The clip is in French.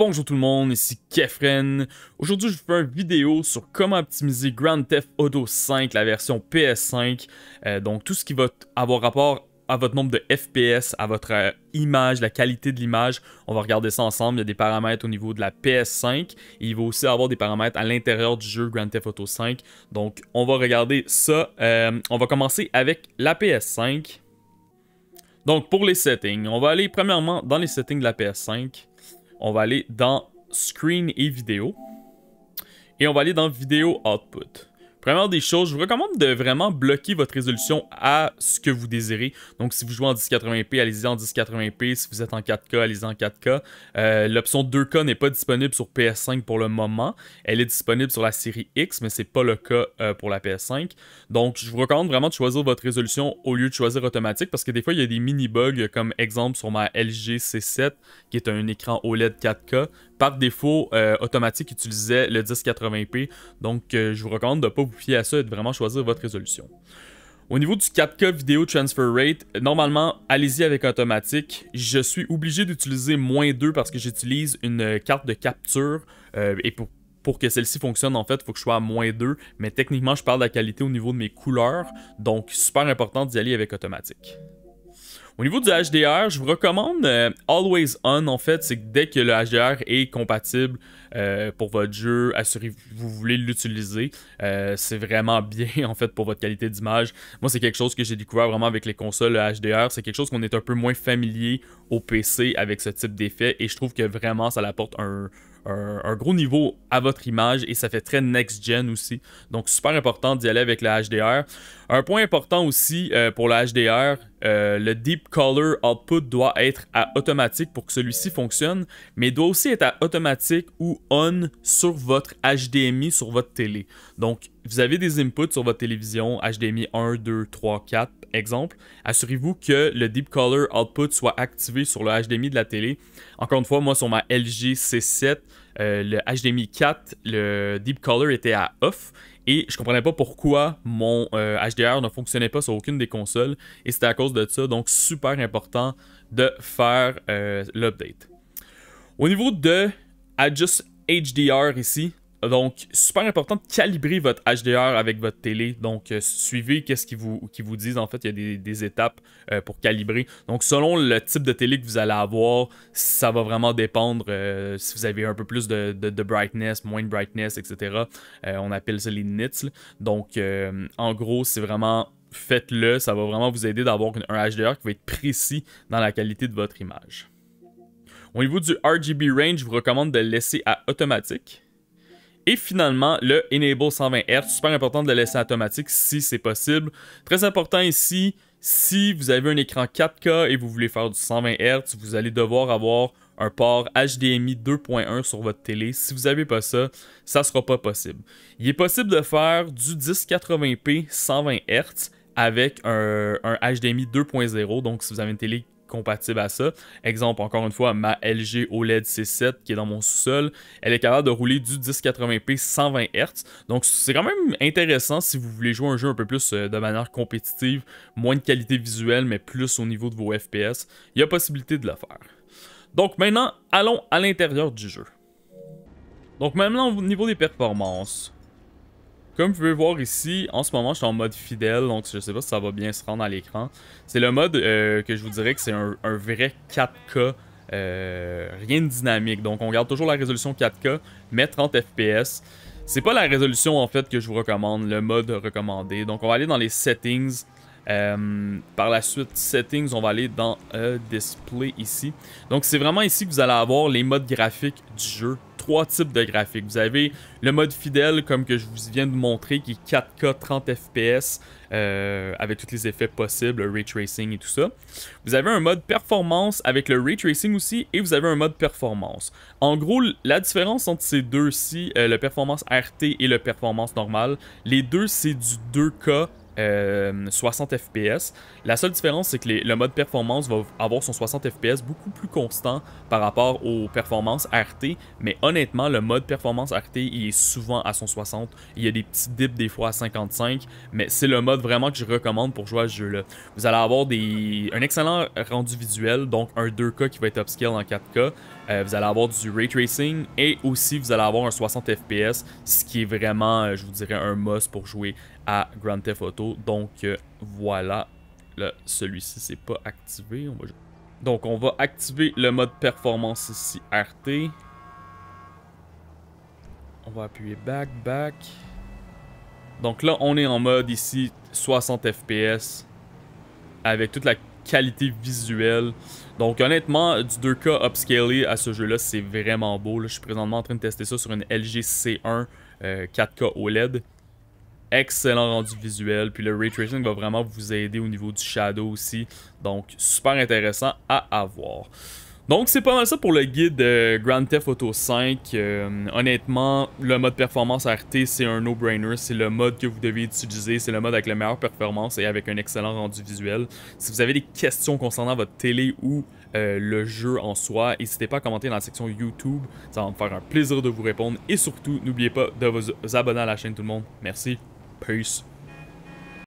Bonjour tout le monde, ici Kefren. Aujourd'hui, je vous fais une vidéo sur comment optimiser Grand Theft Auto 5, la version PS5. Euh, donc, tout ce qui va avoir rapport à votre nombre de FPS, à votre euh, image, la qualité de l'image. On va regarder ça ensemble. Il y a des paramètres au niveau de la PS5. Et il va aussi avoir des paramètres à l'intérieur du jeu Grand Theft Auto 5. Donc, on va regarder ça. Euh, on va commencer avec la PS5. Donc, pour les settings, on va aller premièrement dans les settings de la PS5 on va aller dans Screen et Vidéo. Et on va aller dans Vidéo Output. Première des choses, je vous recommande de vraiment bloquer votre résolution à ce que vous désirez. Donc, si vous jouez en 1080p, allez-y en 1080p. Si vous êtes en 4K, allez-y en 4K. Euh, l'option 2K n'est pas disponible sur PS5 pour le moment. Elle est disponible sur la série X, mais c'est pas le cas euh, pour la PS5. Donc, je vous recommande vraiment de choisir votre résolution au lieu de choisir automatique parce que des fois, il y a des mini-bugs, comme exemple sur ma LG C7, qui est un écran OLED 4K par défaut, euh, automatique utilisait le 1080p. Donc, euh, je vous recommande de ne pas vous fier à ça et de vraiment choisir votre résolution. Au niveau du 4K Video Transfer Rate, normalement, allez-y avec automatique. Je suis obligé d'utiliser moins 2 parce que j'utilise une carte de capture euh, et pour pour que celle-ci fonctionne, en fait, il faut que je sois à moins 2. Mais techniquement, je parle de la qualité au niveau de mes couleurs. Donc, super important d'y aller avec automatique. Au niveau du HDR, je vous recommande euh, Always On, en fait, c'est que dès que le HDR est compatible euh, pour votre jeu, assurez-vous vous voulez l'utiliser. Euh, c'est vraiment bien, en fait, pour votre qualité d'image. Moi, c'est quelque chose que j'ai découvert vraiment avec les consoles, le HDR. C'est quelque chose qu'on est un peu moins familier au PC avec ce type d'effet, et je trouve que vraiment, ça apporte un, gros niveau à votre image et ça fait très next-gen aussi. Donc, super important d'y aller avec le HDR. Un point important aussi pour le HDR, euh, le Deep Color Output doit être à automatique pour que celui-ci fonctionne, mais doit aussi être à automatique ou on sur votre HDMI sur votre télé. Donc, vous avez des inputs sur votre télévision, HDMI 1, 2, 3, 4, exemple. Assurez-vous que le Deep Color Output soit activé sur le HDMI de la télé. Encore une fois, moi, sur ma LG C7, euh, le HDMI 4, le Deep Color était à off. Et je comprenais pas pourquoi mon HDR euh, ne fonctionnait pas sur aucune des consoles. Et c'était à cause de ça. Donc, super important de faire euh, l'update. Au niveau de Adjust HDR ici, donc, super important de calibrer votre HDR avec votre télé. Donc, euh, suivez qu'est-ce qu'ils vous, vous disent. En fait, il y a des, étapes euh, pour calibrer. Donc, selon le type de télé que vous allez avoir, ça va vraiment dépendre euh, si vous avez un peu plus de, brightness, moins de brightness, etc. on appelle ça les nits. Donc, en gros, c'est vraiment faites-le. Ça va vraiment vous aider d'avoir un HDR qui va être précis dans la qualité de votre image. Au niveau du RGB range, je vous recommande de le laisser à automatique. Et finalement, le Enable 120 Hz, super important de le laisser automatique si c'est possible. Très important ici, si vous avez un écran 4K et vous voulez faire du 120 Hz, vous allez devoir avoir un port HDMI 2.1 sur votre télé. Si vous n'avez pas ça, ça ne sera pas possible. Il est possible de faire du 1080p 120 Hz avec un, HDMI 2.0. Donc, si vous avez une télé compatible à ça. Exemple, encore une fois, ma LG OLED C7 qui est dans mon sous-sol, elle est capable de rouler du 1080p 120 Hz. Donc c'est quand même intéressant si vous voulez jouer un jeu un peu plus euh, de manière compétitive, moins de qualité visuelle, mais plus au niveau de vos FPS. Il y a possibilité de le faire. Donc maintenant, allons à l'intérieur du jeu. Donc maintenant au niveau des performances. Comme vous pouvez voir ici, en ce moment, je suis en mode fidèle, donc je sais pas si ça va bien se rendre à l'écran. C'est le mode euh, que je vous dirais que c'est un, vrai 4K, euh, rien de dynamique. Donc on garde toujours la résolution 4K, mais 30 FPS. C'est pas la résolution en fait que je vous recommande, le mode recommandé. Donc on va aller dans les settings. Euh, par la suite, settings, on va aller dans display ici. Donc c'est vraiment ici que vous allez avoir les modes graphiques du jeu trois types de graphiques. Vous avez le mode fidèle, comme que je vous viens de montrer, qui est 4K 30 FPS, avec tous les effets possibles, le ray tracing et tout ça. Vous avez un mode performance avec le ray tracing aussi, et vous avez un mode performance. En gros, la différence entre ces deux-ci, euh, le performance RT et le performance normal, les deux, c'est du 2K 60 euh, FPS. La seule différence, c'est que le mode performance va avoir son 60 FPS beaucoup plus constant par rapport aux performances RT, mais honnêtement, le mode performance RT, il est souvent à son 60. Il y a des petits dips des fois à 55, mais c'est le mode vraiment que je recommande pour jouer à ce jeu-là. Vous allez avoir des, un excellent rendu visuel, donc un 2K qui va être upscale en 4K, Euh, vous allez avoir du ray tracing et aussi vous allez avoir un 60 fps, ce qui est vraiment, euh, je vous dirais, un must pour jouer à Grand Theft Auto. Donc euh, voilà, celui-ci c'est pas activé. Donc on va activer le mode performance ici, RT. On va appuyer back, back. Donc là, on est en mode ici 60 fps avec toute la qualité visuelle. Donc honnêtement, du 2K upscalé à ce jeu-là, c'est vraiment beau. Je suis présentement en train de tester ça sur une LG C1 4K OLED. Excellent rendu visuel. Puis le ray tracing va vraiment vous aider au niveau du shadow aussi. Donc super intéressant à avoir. Donc c'est pas mal ça pour le guide de Grand Theft Auto 5. Euh, honnêtement, le mode performance RT c'est un no-brainer, c'est le mode que vous devez utiliser, c'est le mode avec la meilleure performance et avec un excellent rendu visuel. Si vous avez des questions concernant votre télé ou euh, le jeu en soi, n'hésitez pas à commenter dans la section YouTube, ça va me faire un plaisir de vous répondre et surtout n'oubliez pas de vous abonner à la chaîne tout le monde. Merci, peace.